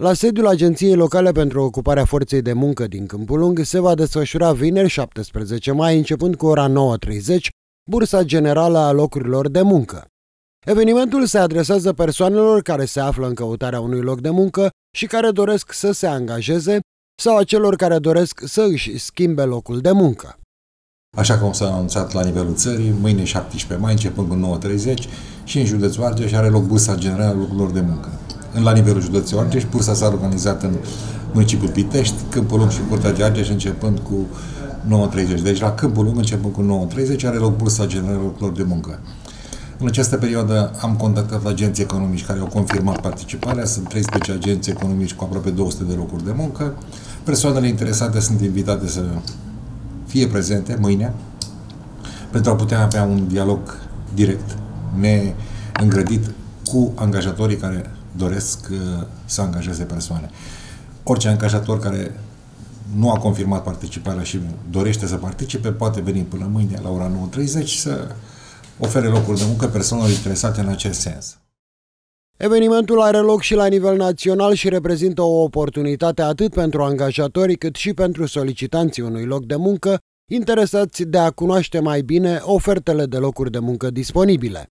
La sediul Agenției Locale pentru Ocuparea Forței de Muncă din Câmpul Lung se va desfășura vineri 17 mai, începând cu ora 9.30, bursa generală a locurilor de muncă. Evenimentul se adresează persoanelor care se află în căutarea unui loc de muncă și care doresc să se angajeze sau a celor care doresc să își schimbe locul de muncă. Așa cum s-a anunțat la nivelul țării, mâine 17 mai, începând cu 9.30 și în județul Argeș are loc bursa generală a locurilor de muncă la nivelul județului Argeș. Bursa s-a organizat în municipiul Pitești, Câmpul Lung și Curtea de Argeș începând cu 9.30. Deci la Câmpul Lung începând cu 9.30 are loc bursa generală de muncă. În această perioadă am contactat agenții economici care au confirmat participarea. Sunt 13 agenții economici cu aproape 200 de locuri de muncă. Persoanele interesate sunt invitate să fie prezente mâine pentru a putea avea un dialog direct, neîngrădit cu angajatorii care doresc uh, să angajeze persoane. Orice angajator care nu a confirmat participarea și dorește să participe, poate veni până mâine la ora 9.30 să ofere locuri de muncă persoanelor interesate în acest sens. Evenimentul are loc și la nivel național și reprezintă o oportunitate atât pentru angajatori cât și pentru solicitanții unui loc de muncă interesați de a cunoaște mai bine ofertele de locuri de muncă disponibile.